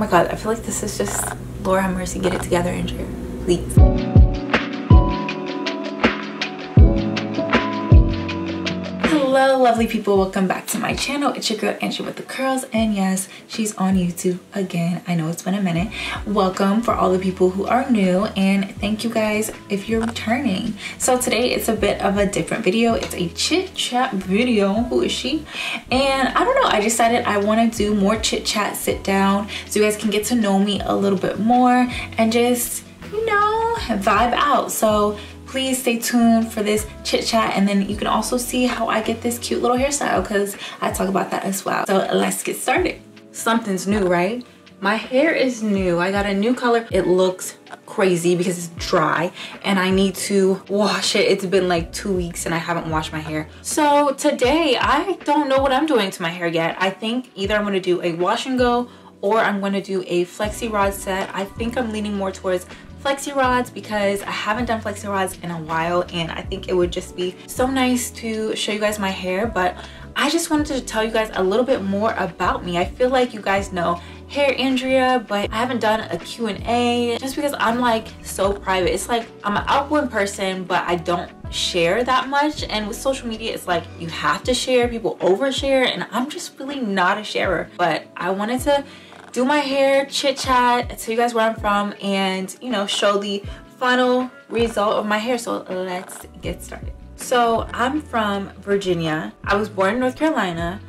my god, I feel like this is just Laura mercy, get it together, Andrea. Please. Hello lovely people, welcome back to my channel. It's your girl Andrea with the curls and yes, she's on YouTube again. I know it's been a minute. Welcome for all the people who are new and thank you guys if you're returning. So today it's a bit of a different video. It's a chit chat video. Who is she? And I don't know, I decided I want to do more chit chat sit down so you guys can get to know me a little bit more and just you know vibe out. So please stay tuned for this chit chat and then you can also see how I get this cute little hairstyle because I talk about that as well. So let's get started. Something's new, right? My hair is new. I got a new color. It looks crazy because it's dry and I need to wash it. It's been like two weeks and I haven't washed my hair. So today, I don't know what I'm doing to my hair yet. I think either I'm gonna do a wash and go or I'm gonna do a flexi rod set. I think I'm leaning more towards flexi rods because I haven't done flexi rods in a while and I think it would just be so nice to show you guys my hair but I just wanted to tell you guys a little bit more about me. I feel like you guys know Hair Andrea, but I haven't done a Q&A just because I'm like so private. It's like I'm an outgoing person, but I don't share that much. And with social media, it's like you have to share, people overshare, and I'm just really not a sharer. But I wanted to do my hair, chit chat, tell you guys where I'm from, and you know, show the final result of my hair. So let's get started. So I'm from Virginia. I was born in North Carolina,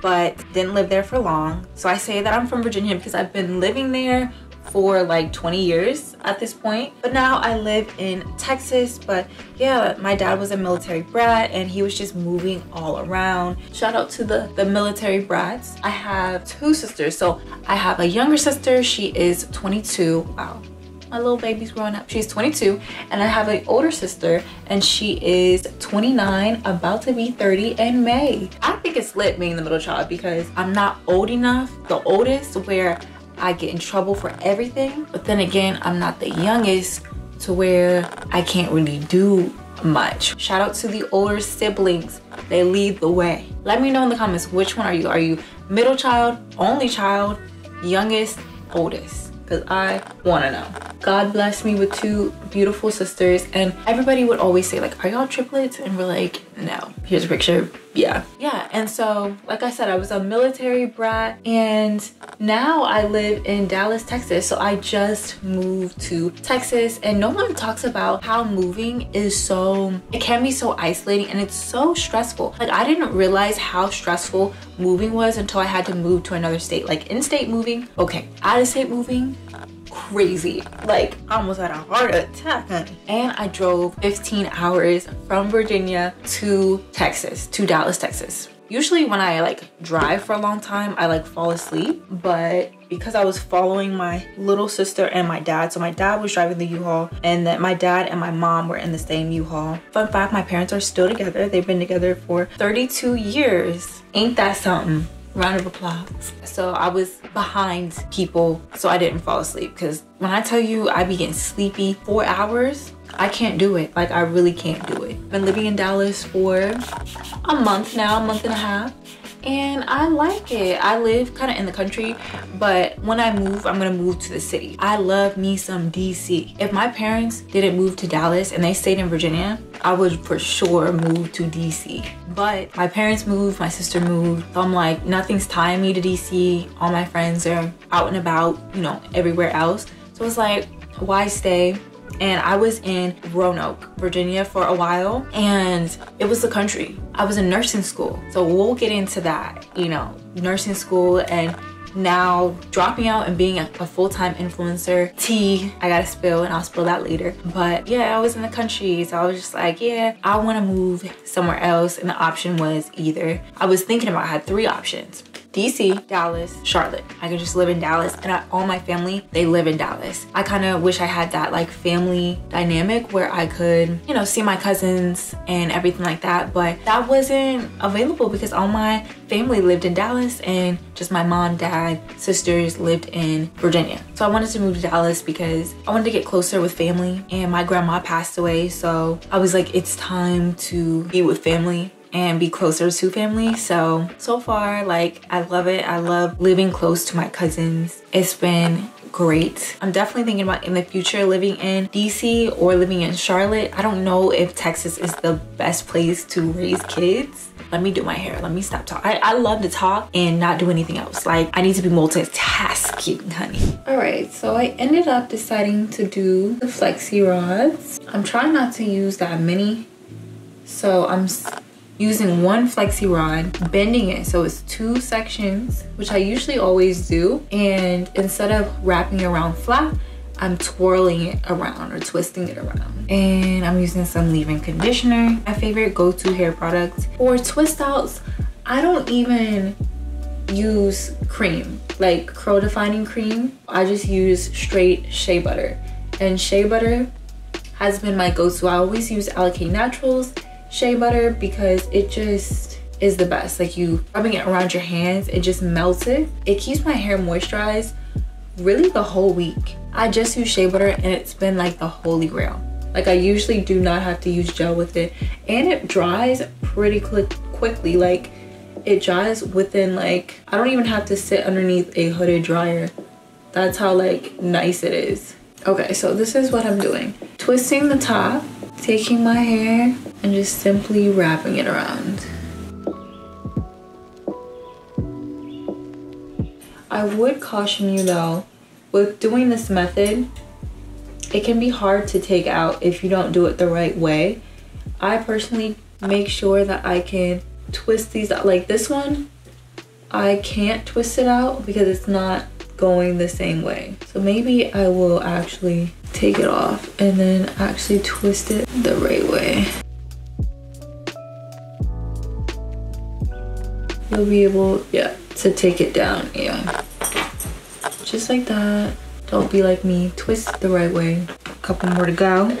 but didn't live there for long. So I say that I'm from Virginia because I've been living there for like 20 years at this point. But now I live in Texas. But yeah, my dad was a military brat and he was just moving all around. Shout out to the, the military brats. I have two sisters. So I have a younger sister. She is 22. Wow. My little baby's growing up. She's 22 and I have an older sister and she is 29 about to be 30 in May. I think it's lit being the middle child because I'm not old enough, the oldest where I get in trouble for everything. But then again, I'm not the youngest to where I can't really do much. Shout out to the older siblings. They lead the way. Let me know in the comments, which one are you? Are you middle child, only child, youngest, oldest? because I want to know. God blessed me with two beautiful sisters and everybody would always say like, are y'all triplets? And we're like, no. Here's a picture. Yeah. Yeah. And so, like I said, I was a military brat and now I live in Dallas, Texas. So I just moved to Texas and no one talks about how moving is so, it can be so isolating and it's so stressful. Like I didn't realize how stressful moving was until I had to move to another state. Like in-state moving, okay. Out-of-state moving, crazy. Like I almost had a heart attack. And I drove 15 hours from Virginia to Texas, to Dallas, Texas. Usually when I like drive for a long time, I like fall asleep. But because I was following my little sister and my dad, so my dad was driving the U-Haul and that my dad and my mom were in the same U-Haul. Fun fact, my parents are still together. They've been together for 32 years. Ain't that something? Round of applause. So I was behind people so I didn't fall asleep because when I tell you I be getting sleepy four hours, I can't do it. Like I really can't do it. Been living in Dallas for a month now, a month and a half and I like it. I live kind of in the country, but when I move, I'm gonna move to the city. I love me some DC. If my parents didn't move to Dallas and they stayed in Virginia, I would for sure move to DC. But my parents moved, my sister moved, so I'm like, nothing's tying me to DC. All my friends are out and about, you know, everywhere else. So it's like, why stay? And I was in Roanoke, Virginia for a while and it was the country. I was in nursing school. So we'll get into that, you know, nursing school and now dropping out and being a, a full-time influencer tea i gotta spill and i'll spill that later but yeah i was in the country so i was just like yeah i want to move somewhere else and the option was either i was thinking about i had three options DC, Dallas, Charlotte. I could just live in Dallas and I, all my family, they live in Dallas. I kind of wish I had that like family dynamic where I could, you know, see my cousins and everything like that. But that wasn't available because all my family lived in Dallas and just my mom, dad, sisters lived in Virginia. So I wanted to move to Dallas because I wanted to get closer with family and my grandma passed away. So I was like, it's time to be with family and be closer to family. So, so far, like, I love it. I love living close to my cousins. It's been great. I'm definitely thinking about in the future living in DC or living in Charlotte. I don't know if Texas is the best place to raise kids. Let me do my hair. Let me stop talking. I, I love to talk and not do anything else. Like I need to be multitasking, honey. All right, so I ended up deciding to do the flexi rods. I'm trying not to use that many. So I'm using one flexi rod, bending it so it's two sections, which I usually always do. And instead of wrapping around flat, I'm twirling it around or twisting it around. And I'm using some leave-in conditioner, my favorite go-to hair product. For twist outs, I don't even use cream, like curl defining cream. I just use straight shea butter. And shea butter has been my go-to. I always use Alikay Naturals shea butter because it just is the best. Like you rubbing it around your hands, it just melts it. It keeps my hair moisturized really the whole week. I just use shea butter and it's been like the holy grail. Like I usually do not have to use gel with it and it dries pretty quick quickly. Like it dries within like, I don't even have to sit underneath a hooded dryer. That's how like nice it is. Okay, so this is what I'm doing. Twisting the top taking my hair and just simply wrapping it around. I would caution you though, with doing this method, it can be hard to take out if you don't do it the right way. I personally make sure that I can twist these out. Like this one, I can't twist it out because it's not going the same way. So maybe I will actually take it off and then actually twist it the right way. You'll be able, yeah, to take it down, yeah. Just like that. Don't be like me, twist the right way. A couple more to go.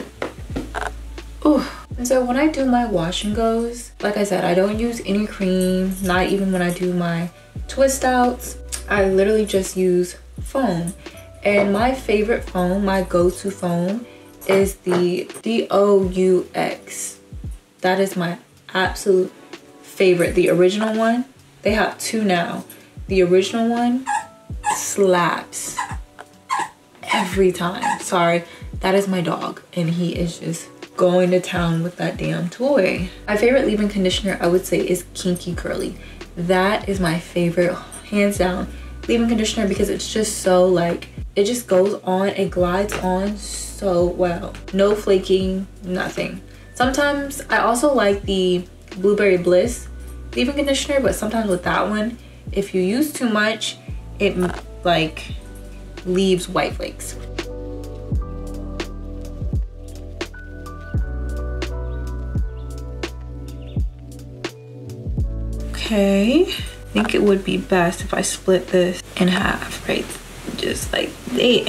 Oh, and so when I do my wash and goes, like I said, I don't use any cream, not even when I do my twist outs. I literally just use foam. And my favorite foam, my go-to foam, is the DOUX. That is my absolute favorite. The original one, they have two now. The original one slaps every time. Sorry, that is my dog and he is just going to town with that damn toy. My favorite leave-in conditioner I would say is Kinky Curly. That is my favorite, hands down, leave-in conditioner because it's just so like it just goes on, it glides on so well. No flaking, nothing. Sometimes I also like the Blueberry Bliss leave-in conditioner, but sometimes with that one, if you use too much, it like leaves white flakes. Okay, I think it would be best if I split this in half, right? just like they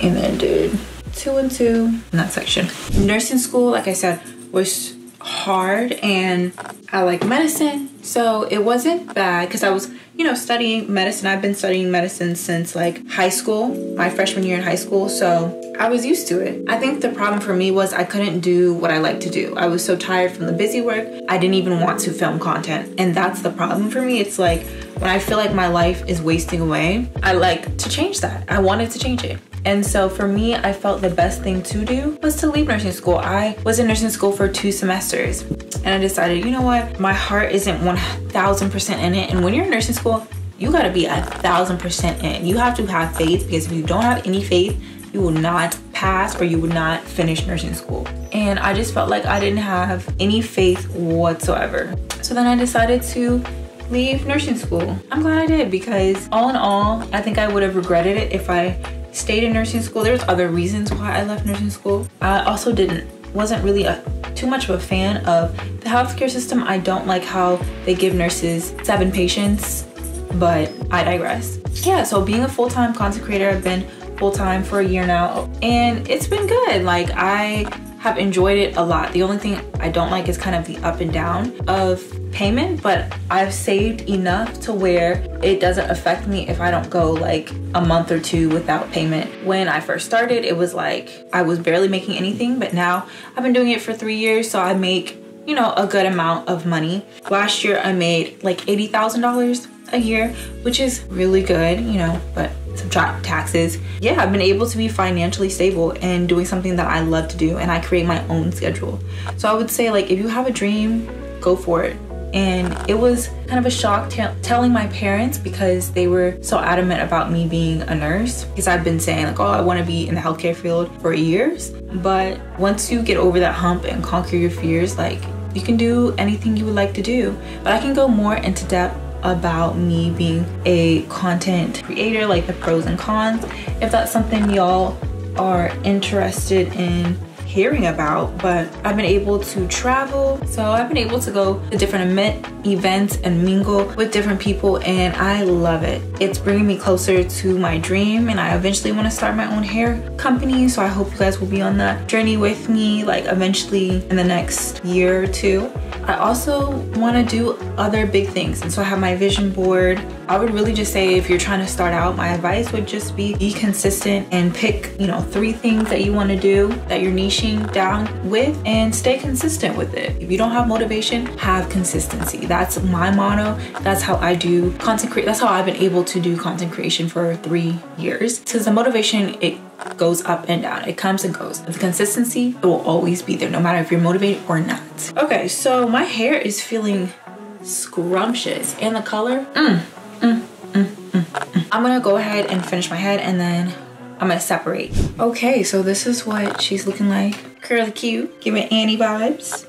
and then did two and two in that section. Nursing school, like I said, was hard and I like medicine. So it wasn't bad because I was, you know, studying medicine. I've been studying medicine since like high school, my freshman year in high school. So I was used to it. I think the problem for me was I couldn't do what I like to do. I was so tired from the busy work. I didn't even want to film content. And that's the problem for me. It's like when I feel like my life is wasting away, I like to change that. I wanted to change it. And so for me, I felt the best thing to do was to leave nursing school. I was in nursing school for two semesters and I decided, you know what? My heart isn't 1000% in it. And when you're in nursing school, you gotta be a thousand percent in. You have to have faith because if you don't have any faith, you will not pass or you would not finish nursing school. And I just felt like I didn't have any faith whatsoever. So then I decided to leave nursing school. I'm glad I did because all in all, I think I would have regretted it if I stayed in nursing school. There's other reasons why I left nursing school. I also didn't, wasn't really a, too much of a fan of the healthcare system. I don't like how they give nurses seven patients, but I digress. Yeah, so being a full-time content creator, I've been full-time for a year now and it's been good. Like I have enjoyed it a lot. The only thing I don't like is kind of the up and down of payment, but I've saved enough to where it doesn't affect me if I don't go like a month or two without payment. When I first started, it was like I was barely making anything, but now I've been doing it for three years, so I make you know, a good amount of money. Last year I made like $80,000 a year, which is really good, you know, but subtract taxes. Yeah, I've been able to be financially stable and doing something that I love to do and I create my own schedule. So I would say like if you have a dream, go for it and it was kind of a shock telling my parents because they were so adamant about me being a nurse because I've been saying like oh I want to be in the healthcare field for years but once you get over that hump and conquer your fears like you can do anything you would like to do but I can go more into depth about me being a content creator like the pros and cons if that's something y'all are interested in hearing about, but I've been able to travel. So I've been able to go to different events and mingle with different people and I love it. It's bringing me closer to my dream and I eventually want to start my own hair company. So I hope you guys will be on that journey with me like eventually in the next year or two. I also want to do other big things. And so I have my vision board. I would really just say if you're trying to start out, my advice would just be be consistent and pick, you know, three things that you want to do that you're niching down with and stay consistent with it. If you don't have motivation, have consistency. That's my motto. That's how I do content create. That's how I've been able to do content creation for three years. Because the motivation, it goes up and down. It comes and goes. The consistency, it will always be there no matter if you're motivated or not. Okay, so my hair is feeling scrumptious and the color, mm, mm, mm, mm, mm. I'm gonna go ahead and finish my head and then I'm gonna separate. Okay, so this is what she's looking like. Curly cute, giving Annie vibes.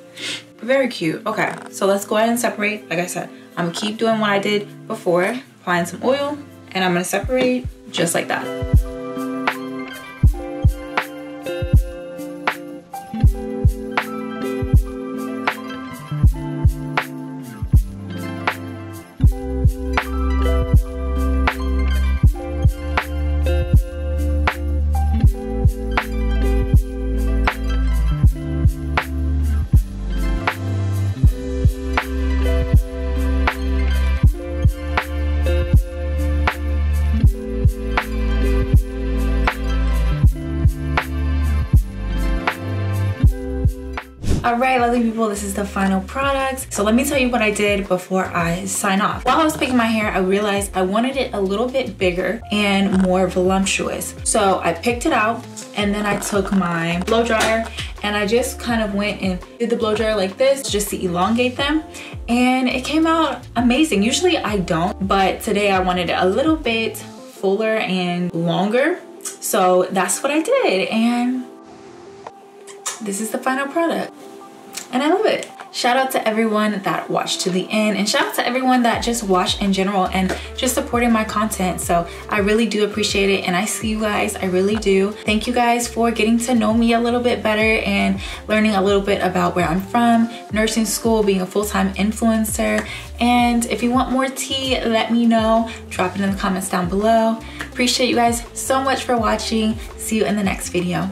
Very cute. Okay, so let's go ahead and separate. Like I said, I'm gonna keep doing what I did before, applying some oil, and I'm gonna separate just like that. All right, lovely people, this is the final product. So let me tell you what I did before I sign off. While I was picking my hair, I realized I wanted it a little bit bigger and more voluptuous. So I picked it out and then I took my blow dryer and I just kind of went and did the blow dryer like this just to elongate them and it came out amazing. Usually I don't, but today I wanted it a little bit fuller and longer. So that's what I did and this is the final product and I love it. Shout out to everyone that watched to the end and shout out to everyone that just watched in general and just supporting my content. So I really do appreciate it and I see you guys, I really do. Thank you guys for getting to know me a little bit better and learning a little bit about where I'm from, nursing school, being a full-time influencer. And if you want more tea, let me know. Drop it in the comments down below. Appreciate you guys so much for watching. See you in the next video.